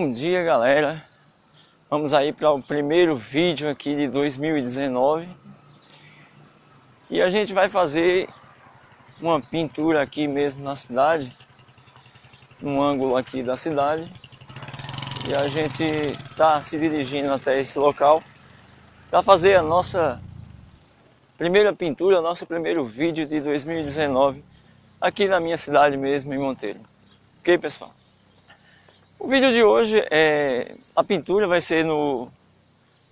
Bom dia galera, vamos aí para o primeiro vídeo aqui de 2019 e a gente vai fazer uma pintura aqui mesmo na cidade, num ângulo aqui da cidade e a gente está se dirigindo até esse local para fazer a nossa primeira pintura, nosso primeiro vídeo de 2019 aqui na minha cidade mesmo, em Monteiro. Ok pessoal? O vídeo de hoje é a pintura vai ser no,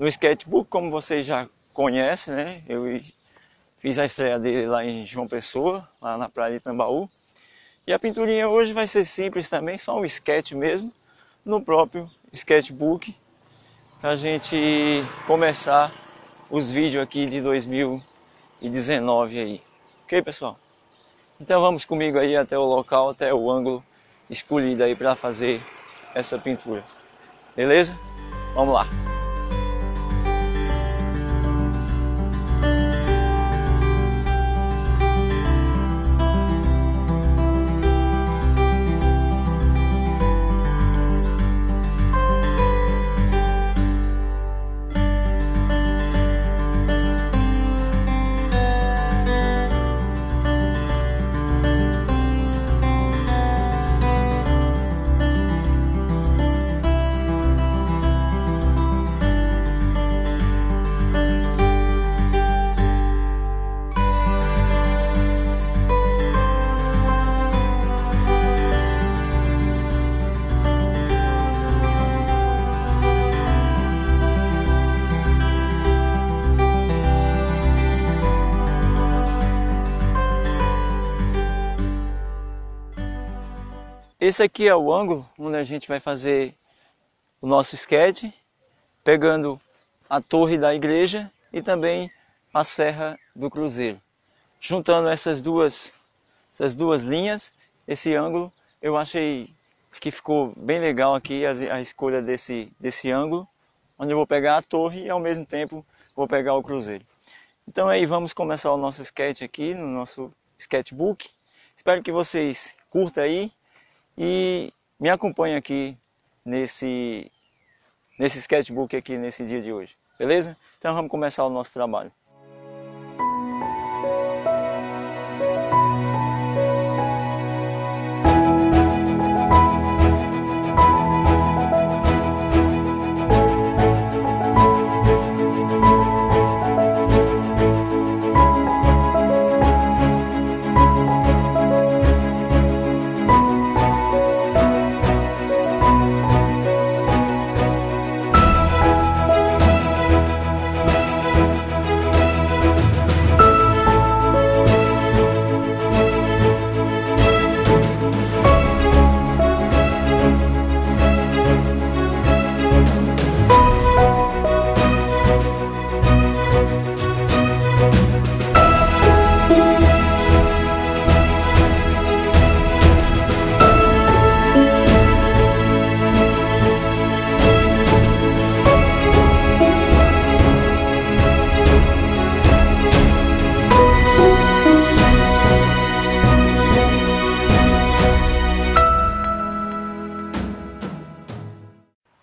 no sketchbook, como vocês já conhecem, né? Eu fiz a estreia dele lá em João Pessoa, lá na praia de Tambaú. E a pinturinha hoje vai ser simples também, só um sketch mesmo, no próprio sketchbook, para a gente começar os vídeos aqui de 2019 aí. Ok, pessoal? Então vamos comigo aí até o local, até o ângulo escolhido aí para fazer essa pintura. Beleza? Vamos lá. Esse aqui é o ângulo onde a gente vai fazer o nosso sketch, pegando a torre da igreja e também a serra do cruzeiro. Juntando essas duas, essas duas linhas, esse ângulo, eu achei que ficou bem legal aqui a, a escolha desse, desse ângulo, onde eu vou pegar a torre e ao mesmo tempo vou pegar o cruzeiro. Então aí vamos começar o nosso sketch aqui no nosso sketchbook. Espero que vocês curtam aí e me acompanhe aqui nesse, nesse sketchbook aqui nesse dia de hoje, beleza? Então vamos começar o nosso trabalho.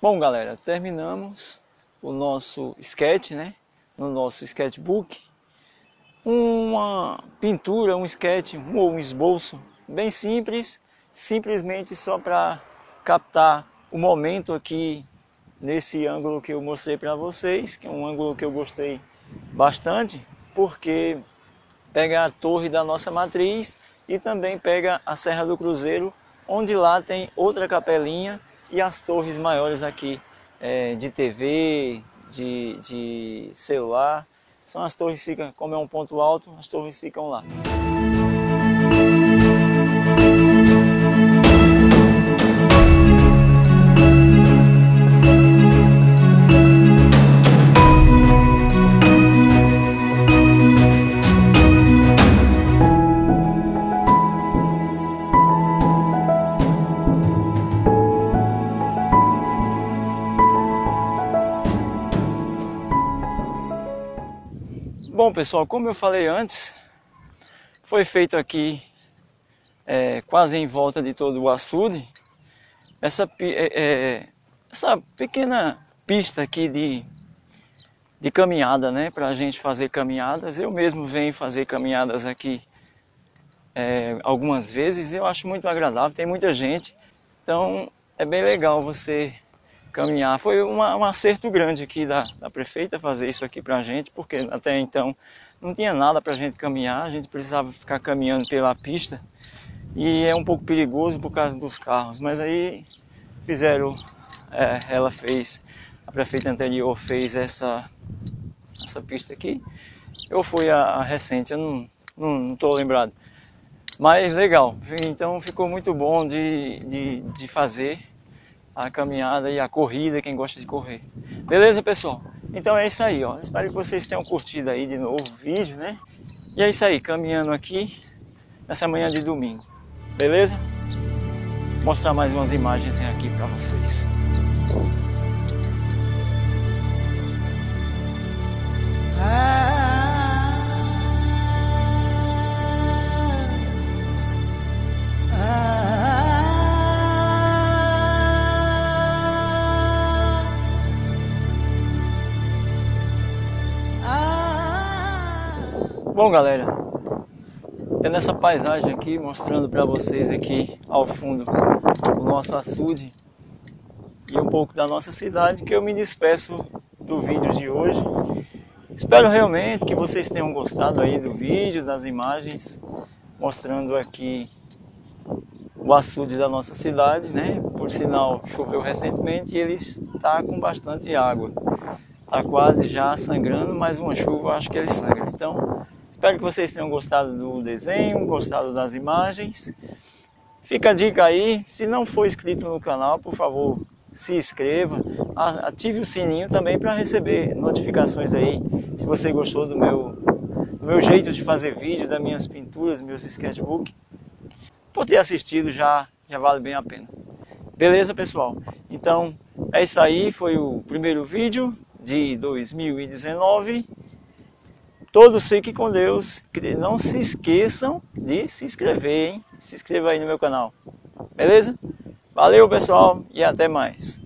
Bom, galera, terminamos o nosso sketch, né? No nosso sketchbook. Uma pintura, um sketch ou um esboço bem simples, simplesmente só para captar o momento aqui nesse ângulo que eu mostrei para vocês, que é um ângulo que eu gostei bastante, porque pega a torre da nossa matriz e também pega a Serra do Cruzeiro, onde lá tem outra capelinha e as torres maiores aqui é, de TV, de, de celular, são as torres que ficam, como é um ponto alto, as torres ficam lá. Pessoal, como eu falei antes, foi feito aqui é, quase em volta de todo o açude essa, é, é, essa pequena pista aqui de, de caminhada, né? Para a gente fazer caminhadas. Eu mesmo venho fazer caminhadas aqui é, algumas vezes eu acho muito agradável. Tem muita gente, então é bem legal você caminhar. Foi uma, um acerto grande aqui da, da prefeita fazer isso aqui para a gente, porque até então não tinha nada para a gente caminhar, a gente precisava ficar caminhando pela pista e é um pouco perigoso por causa dos carros. Mas aí fizeram, é, ela fez, a prefeita anterior fez essa, essa pista aqui. Eu fui a, a recente, eu não, não, não tô lembrado. Mas legal, então ficou muito bom de, de, de fazer a caminhada e a corrida, quem gosta de correr. Beleza, pessoal? Então é isso aí, ó. Espero que vocês tenham curtido aí de novo o vídeo, né? E é isso aí, caminhando aqui nessa manhã de domingo. Beleza? Vou mostrar mais umas imagens aqui para vocês. Bom, galera, é nessa paisagem aqui, mostrando para vocês aqui ao fundo o nosso açude e um pouco da nossa cidade, que eu me despeço do vídeo de hoje. Espero realmente que vocês tenham gostado aí do vídeo, das imagens, mostrando aqui o açude da nossa cidade, né? Por sinal, choveu recentemente e ele está com bastante água. Está quase já sangrando, mas uma chuva acho que ele sangra. Então, Espero que vocês tenham gostado do desenho, gostado das imagens. Fica a dica aí, se não for inscrito no canal, por favor, se inscreva, ative o sininho também para receber notificações aí, se você gostou do meu, do meu jeito de fazer vídeo, das minhas pinturas, meus sketchbook. Por ter assistido já, já vale bem a pena. Beleza, pessoal? Então, é isso aí, foi o primeiro vídeo de 2019. Todos fiquem com Deus. Não se esqueçam de se inscrever, hein? Se inscreva aí no meu canal. Beleza? Valeu, pessoal, e até mais.